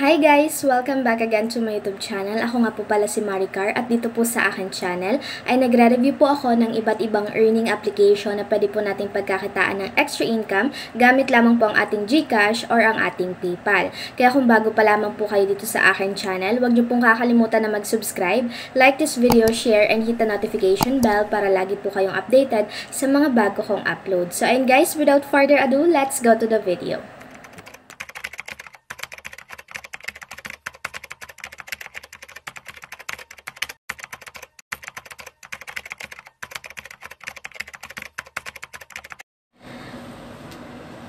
Hi guys! Welcome back again to my YouTube channel. Ako nga po pala si Maricar at dito po sa akin channel ay nagre-review po ako ng iba't ibang earning application na pwede po nating pagkakitaan ng extra income gamit lamang po ang ating GCash or ang ating PayPal. Kaya kung bago pa lamang po kayo dito sa akin channel, huwag niyo pong kakalimutan na mag-subscribe, like this video, share, and hit the notification bell para lagi po kayong updated sa mga bago kong upload. So ayun guys, without further ado, let's go to the video.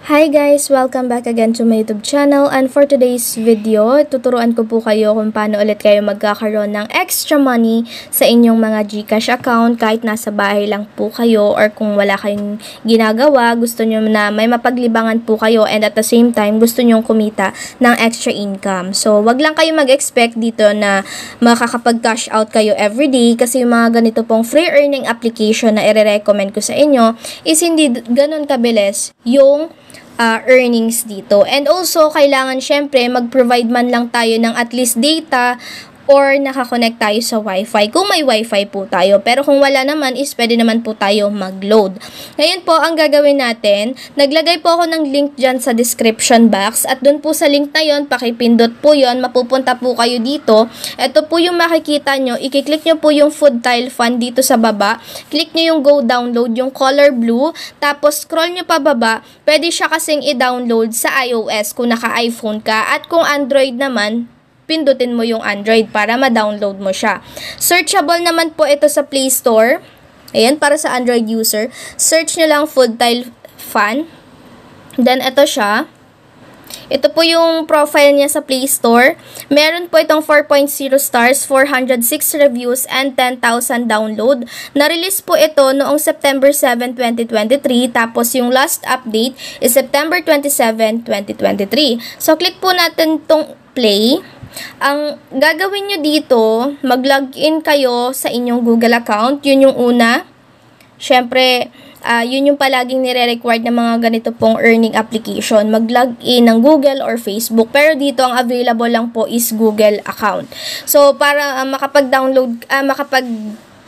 Hi guys! Welcome back again to my YouTube channel and for today's video, tuturuan ko po kayo kung paano ulit kayo magkakaroon ng extra money sa inyong mga GCash account kahit nasa bahay lang po kayo or kung wala kayong ginagawa, gusto nyo na may mapaglibangan po kayo and at the same time, gusto nyo kumita ng extra income. So, wag lang kayo mag-expect dito na makakapag-cash out kayo everyday kasi yung mga ganito pong free earning application na i-recommend ko sa inyo is hindi ganun kabilis yung uh, earnings dito. And also, kailangan syempre mag-provide man lang tayo ng at least data or nakakonect tayo sa wifi kung may wifi po tayo. Pero kung wala naman is pwede naman po tayo mag-load. Ngayon po, ang gagawin natin, naglagay po ako ng link dyan sa description box at doon po sa link na yon pakipindot po yon mapupunta po kayo dito. Ito po yung makikita nyo, ikiklik nyo po yung food tile fund dito sa baba. Click nyo yung go download, yung color blue, tapos scroll nyo pa baba, pwede siya kasing i-download sa iOS kung naka-iPhone ka at kung Android naman, pindutin mo yung Android para ma-download mo siya. Searchable naman po ito sa Play Store. Ayan, para sa Android user. Search nyo lang Food Tile Fan. Then, ito siya. Ito po yung profile niya sa Play Store. Meron po itong 4.0 stars, 406 reviews, and 10,000 download. Na-release po ito noong September 7, 2023. Tapos yung last update is September 27, 2023. So, click po natin tong play. Ang gagawin nyo dito, mag-login kayo sa inyong Google account. Yun yung una. Siyempre, uh, yun yung palaging nire-required ng mga ganito pong earning application. Mag-login ng Google or Facebook. Pero dito, ang available lang po is Google account. So, para uh, makapag-download, uh,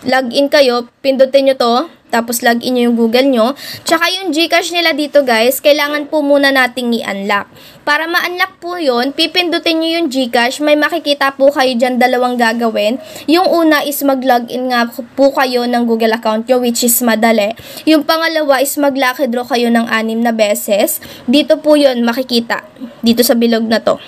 makapag-login kayo, pindutin nyo to tapos login nyo yung Google nyo. Tsaka yung Gcash nila dito guys, kailangan po muna nating i-unlock. Para ma-unlock po yun, pipindutin nyo yung Gcash. May makikita po kayo dyan dalawang gagawin. Yung una is mag-login nga po kayo ng Google account nyo which is madali. Yung pangalawa is mag-lucky draw kayo ng anim na beses. Dito po yun makikita. Dito sa bilog na to.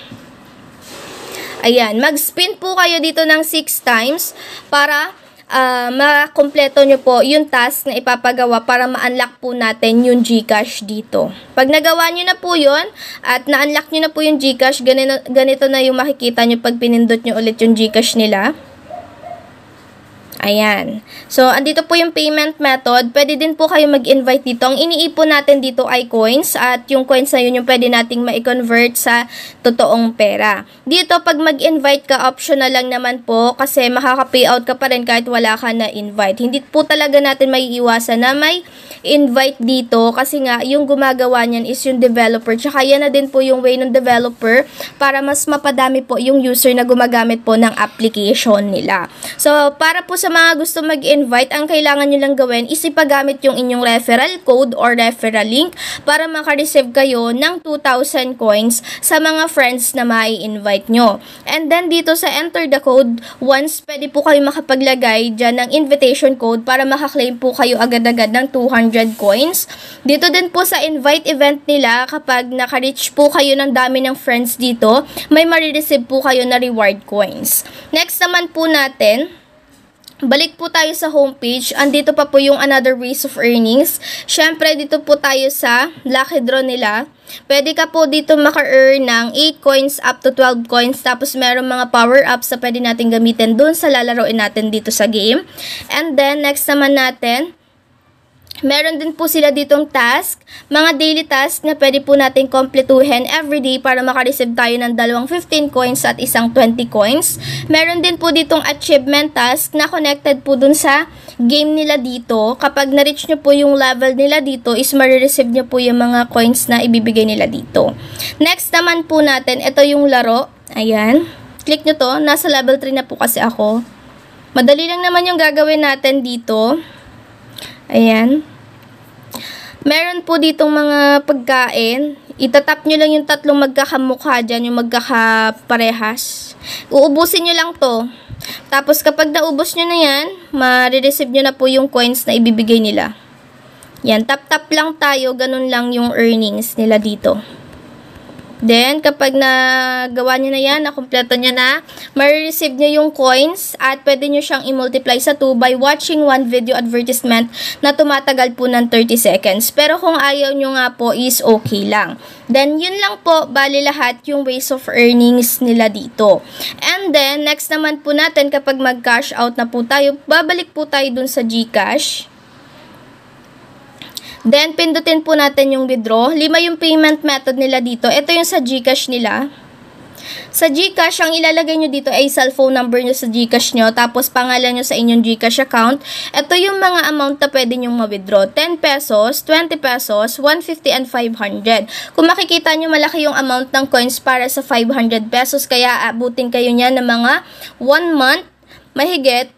Ayan, mag-spin po kayo dito ng 6 times para uh, makompleto nyo po yung task na ipapagawa para ma-unlock po natin yung Gcash dito. Pag nagawa nyo na po yun at na-unlock nyo na po yung Gcash, ganito, ganito na yung makikita nyo pag pinindot nyo ulit yung Gcash nila. Ayan. So, andito po yung payment method. Pwede din po kayo mag-invite dito. Ang iniipon natin dito ay coins at yung coins na yun yung pwede nating ma-convert sa totoong pera. Dito, pag mag-invite ka, optional lang naman po kasi makaka-payout ka pa rin kahit wala ka na invite. Hindi po talaga natin may iwasan na may invite dito kasi nga yung gumagawa niyan is yung developer. Tsaka yan na din po yung way ng developer para mas mapadami po yung user na gumagamit po ng application nila. So, para po sa sa mga gusto mag-invite, ang kailangan nyo lang gawin is ipagamit yung inyong referral code or referral link para makareceive kayo ng 2,000 coins sa mga friends na mai-invite nyo. And then dito sa enter the code, once pwede po kayo makapaglagay dyan ng invitation code para makaklaim po kayo agad-agad ng 200 coins. Dito din po sa invite event nila, kapag naka-reach po kayo ng dami ng friends dito, may marireceive po kayo na reward coins. Next naman po natin, Balik po tayo sa homepage. Andito pa po yung another ways of earnings. Siyempre, dito po tayo sa lucky draw nila. Pwede ka po dito maka-earn ng 8 coins up to 12 coins. Tapos, meron mga power-ups na pwede natin gamitin dun sa lalaroin natin dito sa game. And then, next naman natin, Meron din po sila ditong task, mga daily task na pwede po natin kompletuhin everyday para makareceive tayo ng dalawang 15 coins at isang 20 coins. Meron din po ditong achievement task na connected po dun sa game nila dito. Kapag na-reach nyo po yung level nila dito is marireceive nyo po yung mga coins na ibibigay nila dito. Next naman po natin, ito yung laro. Ayan. Click nyo to. Nasa level 3 na po kasi ako. Madali lang naman yung gagawin natin dito. Ayan. Meron po ditong mga pagkain. Itatap nyo lang yung tatlong magkakamukha dyan, yung magkakaparehas. Uubusin nyo lang to. Tapos kapag naubos nyo na yan, marireceive nyo na po yung coins na ibibigay nila. Yan, tap-tap lang tayo, ganun lang yung earnings nila dito. Then, kapag nagawa niyo na yan, nakompleto niya na, marireceive niyo yung coins at pwede niyo siyang i-multiply sa 2 by watching one video advertisement na tumatagal po ng 30 seconds. Pero kung ayaw niyo nga po is okay lang. Then, yun lang po, bali lahat yung ways of earnings nila dito. And then, next naman po natin kapag mag-cash out na po tayo, babalik po tayo dun sa GCash. Then, pindutin po natin yung withdraw. Lima yung payment method nila dito. Ito yung sa GCash nila. Sa GCash, ang ilalagay nyo dito ay cellphone number nyo sa GCash nyo, tapos pangalan nyo sa inyong GCash account. Ito yung mga amount na pwede nyong ma-withdraw. 10 pesos, 20 pesos, 150, and 500. Kung makikita nyo, malaki yung amount ng coins para sa 500 pesos, kaya abutin kayo niya ng mga 1 month, mahigit,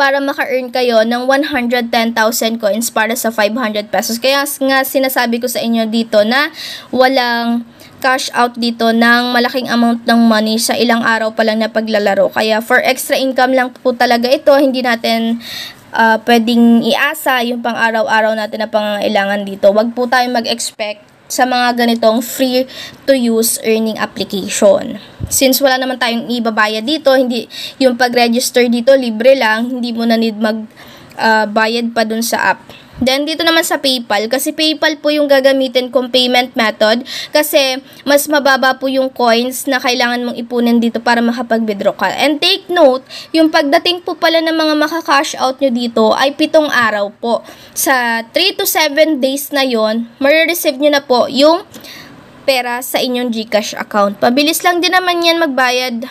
para maka-earn kayo ng 110,000 coins para sa 500 pesos. Kaya nga sinasabi ko sa inyo dito na walang cash out dito ng malaking amount ng money sa ilang araw pa lang na paglalaro. Kaya for extra income lang po talaga ito, hindi natin uh, pwedeng iasa yung pang araw-araw natin na pangangailangan dito. Wag po tayo mag-expect sa mga ganitong free to use earning application. Since wala naman tayong ibabayad dito, hindi yung pag-register dito libre lang, hindi mo na need mag uh, bayad pa dun sa app. Then, dito naman sa PayPal, kasi PayPal po yung gagamitin kong payment method kasi mas mababa po yung coins na kailangan mong ipunin dito para makapag-withdraw ka. And take note, yung pagdating po pala ng mga maka-cash out nyo dito ay pitong araw po. Sa 3 to 7 days na yon marireceive nyo na po yung pera sa inyong GCash account. Pabilis lang din naman yan magbayad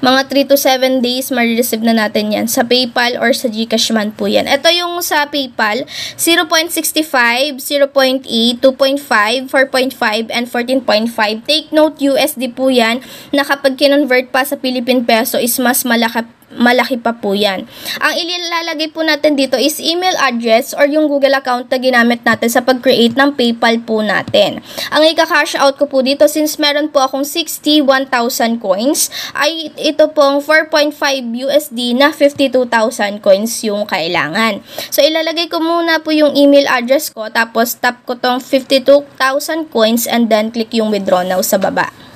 mga 3 to 7 days, ma-receive na natin yan sa PayPal or sa Gcash man po yan. Ito yung sa PayPal, 0.65, 0.8, 2.5, 4.5, and 14.5. Take note, USD po yan, na kapag kinonvert pa sa Philippine Peso is mas malaki malaki pa po yan. Ang ililalagay po natin dito is email address or yung Google account na ginamit natin sa pag-create ng PayPal po natin. Ang ika-cash out ko po dito since meron po akong 61,000 coins ay ito pong 4.5 USD na 52,000 coins yung kailangan. So ilalagay ko muna po yung email address ko tapos tap ko tong 52,000 coins and then click yung withdraw now sa baba.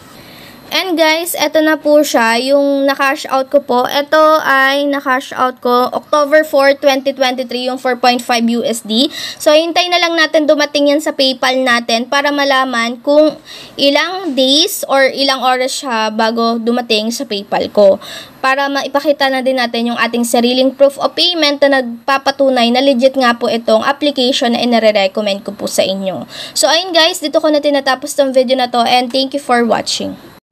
And guys, eto na po siya, yung na-cash out ko po. Ito ay na-cash out ko October 4, 2023, yung 4.5 USD. So, hintay na lang natin dumating yan sa PayPal natin para malaman kung ilang days or ilang oras siya bago dumating sa PayPal ko. Para maipakita na din natin yung ating sariling proof of payment na nagpapatunay na legit nga po itong application na inare-recommend ko po sa inyo. So, ayun guys, dito ko na tinatapos tong video na to and thank you for watching.